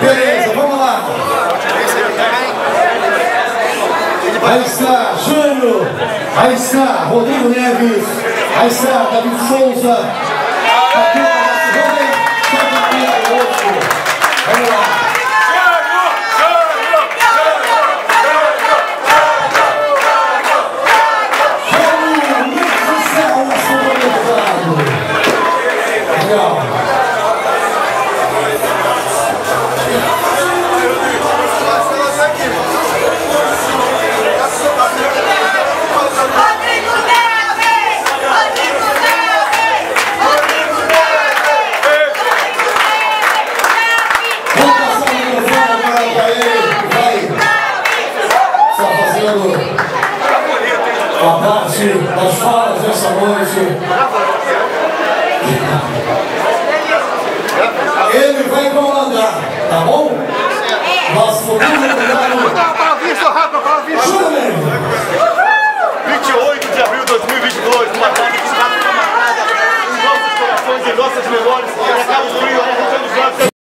Beleza, vamos lá. Aí está Jânio, aí está Rodrigo Neves, aí está David Souza, a parte das falas dessa noite. Ele vai comandar, tá bom? Seu rápido, para vir. 28 de abril de 2022, uma data que está marcada em nossos corações, em nossas memórias, e acaba Rio